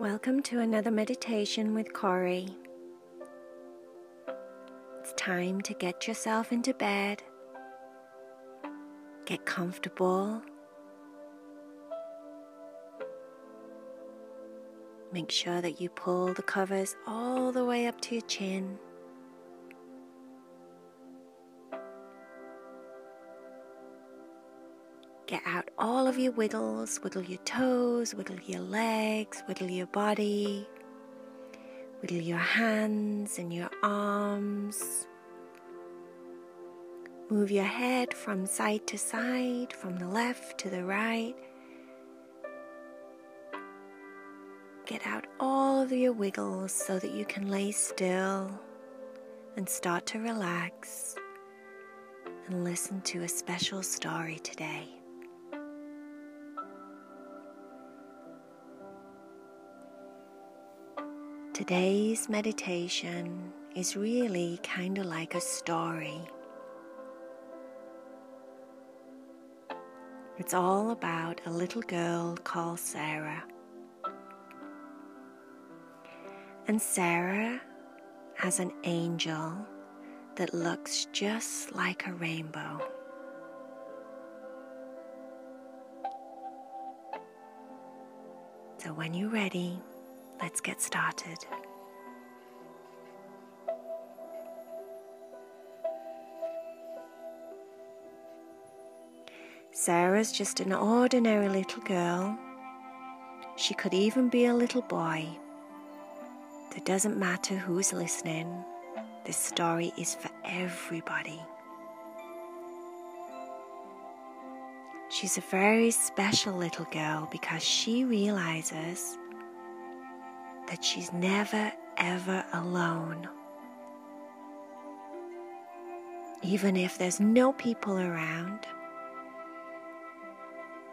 Welcome to another meditation with Cory. It's time to get yourself into bed, get comfortable, make sure that you pull the covers all the way up to your chin. Get out all of your wiggles, wiggle your toes, wiggle your legs, wiggle your body, wiggle your hands and your arms. Move your head from side to side, from the left to the right. Get out all of your wiggles so that you can lay still and start to relax and listen to a special story today. Today's meditation is really kind of like a story. It's all about a little girl called Sarah. And Sarah has an angel that looks just like a rainbow. So when you're ready, Let's get started. Sarah's just an ordinary little girl. She could even be a little boy. It doesn't matter who's listening, this story is for everybody. She's a very special little girl because she realizes that she's never ever alone. Even if there's no people around,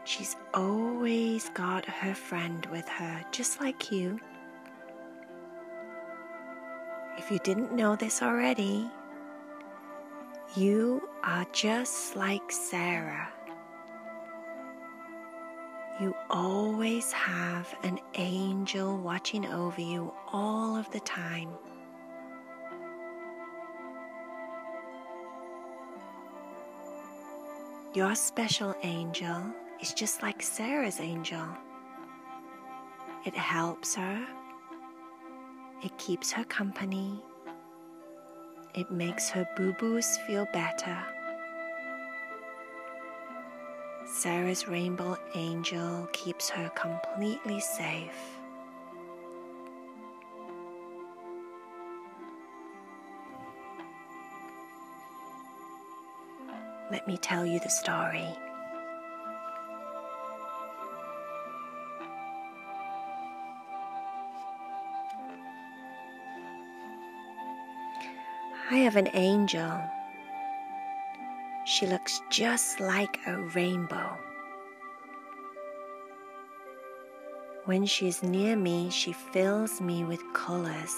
she's always got her friend with her, just like you. If you didn't know this already, you are just like Sarah. You always have an angel watching over you all of the time. Your special angel is just like Sarah's angel. It helps her, it keeps her company, it makes her boo boos feel better. Sarah's rainbow angel keeps her completely safe. Let me tell you the story. I have an angel she looks just like a rainbow. When she's near me, she fills me with colors.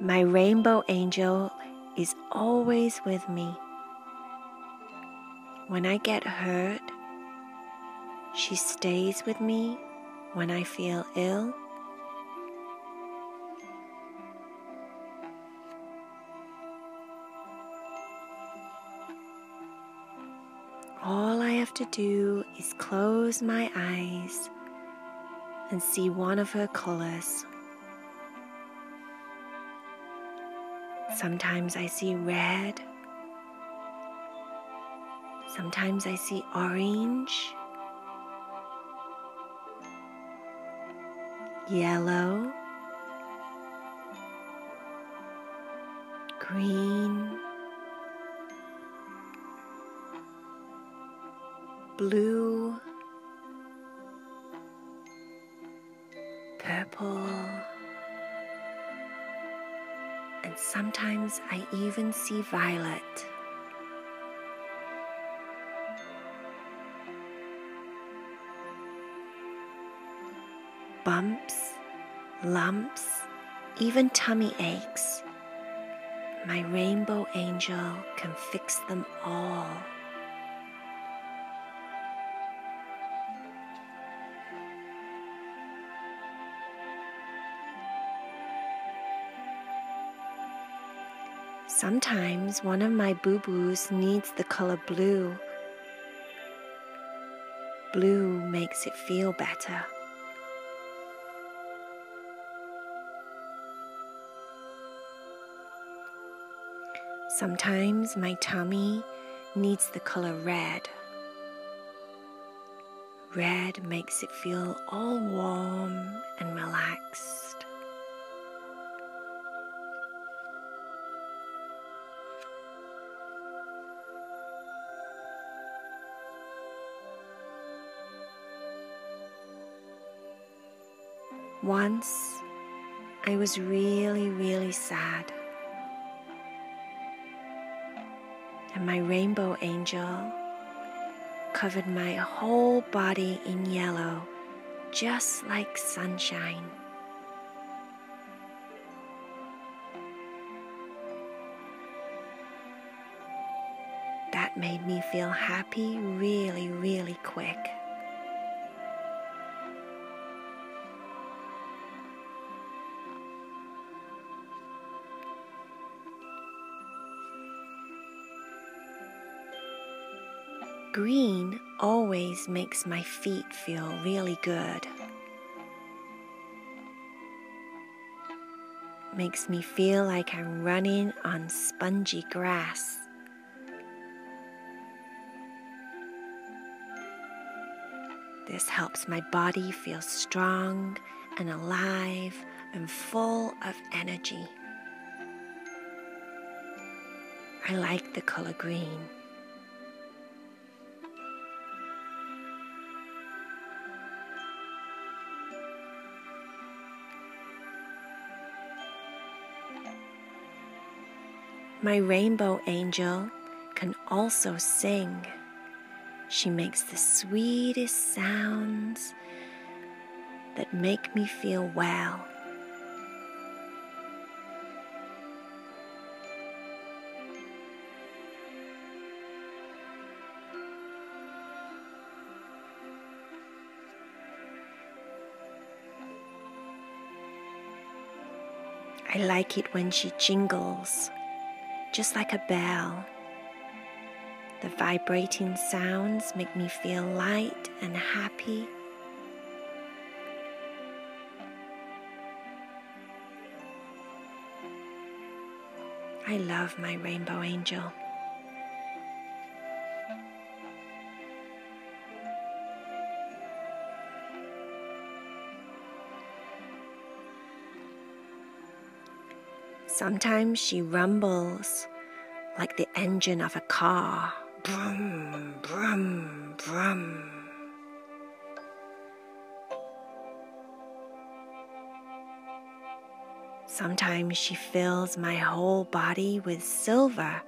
My rainbow angel is always with me. When I get hurt, she stays with me when I feel ill. All I have to do is close my eyes and see one of her colors. Sometimes I see red. Sometimes I see orange. Yellow, green, blue, purple, and sometimes I even see violet. bumps, lumps, even tummy aches My rainbow angel can fix them all. Sometimes one of my boo boos needs the color blue. Blue makes it feel better. Sometimes my tummy needs the color red. Red makes it feel all warm and relaxed. Once I was really, really sad. And my rainbow angel covered my whole body in yellow, just like sunshine. That made me feel happy really, really quick. Green always makes my feet feel really good. Makes me feel like I'm running on spongy grass. This helps my body feel strong and alive and full of energy. I like the color green. My rainbow angel can also sing. She makes the sweetest sounds that make me feel well. I like it when she jingles just like a bell. The vibrating sounds make me feel light and happy. I love my rainbow angel. Sometimes she rumbles like the engine of a car. Brum, brum, brum. Sometimes she fills my whole body with silver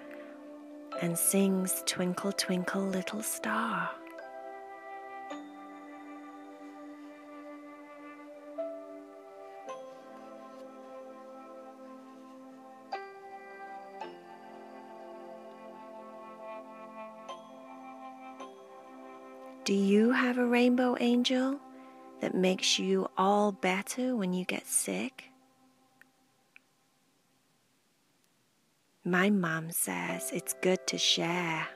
and sings Twinkle, Twinkle, Little Star. Do you have a rainbow angel that makes you all better when you get sick? My mom says it's good to share.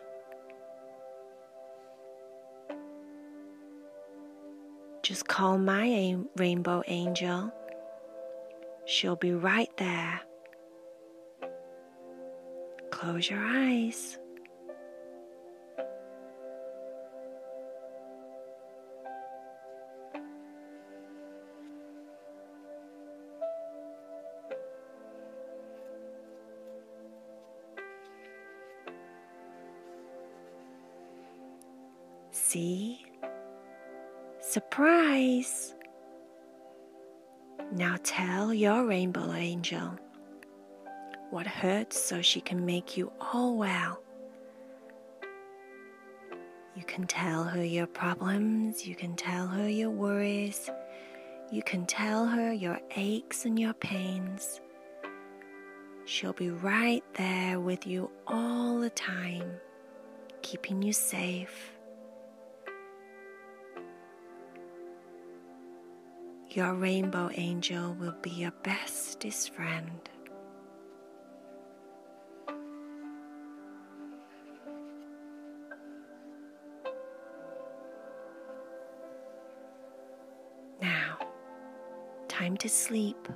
Just call my rainbow angel. She'll be right there. Close your eyes. See? Surprise! Now tell your rainbow angel what hurts so she can make you all well. You can tell her your problems, you can tell her your worries, you can tell her your aches and your pains. She'll be right there with you all the time, keeping you safe. Your rainbow angel will be your bestest friend. Now, time to sleep.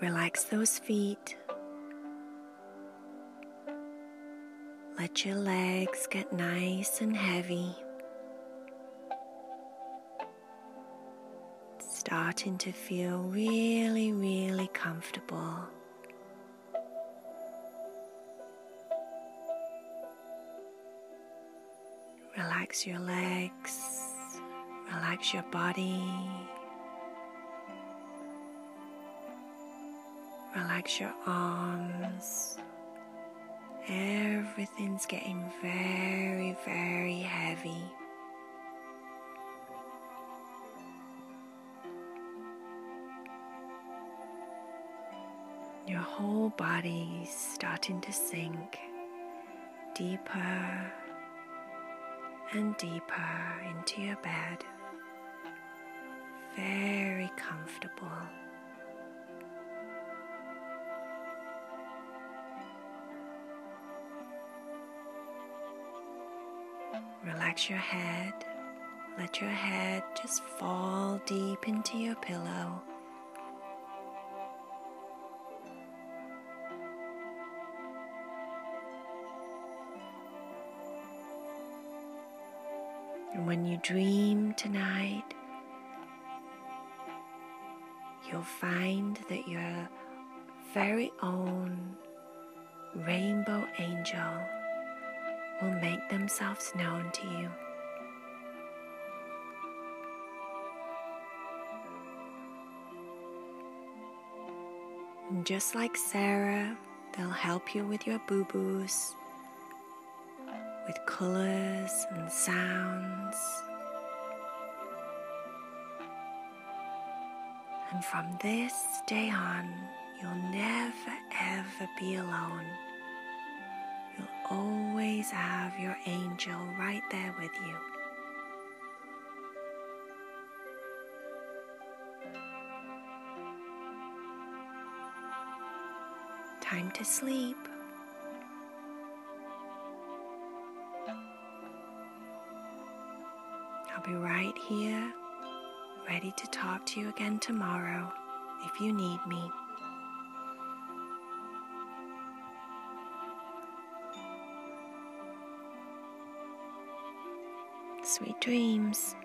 Relax those feet. Let your legs get nice and heavy. Starting to feel really, really comfortable. Relax your legs, relax your body. Relax your arms. Everything's getting very, very heavy. Your whole body's starting to sink deeper and deeper into your bed. Very comfortable. Relax your head. Let your head just fall deep into your pillow. And when you dream tonight, you'll find that your very own rainbow angel will make themselves known to you. And just like Sarah, they'll help you with your boo boos, with colors and sounds. And from this day on, you'll never ever be alone. You'll always have your angel right there with you. Time to sleep. Be right here, ready to talk to you again tomorrow if you need me. Sweet dreams.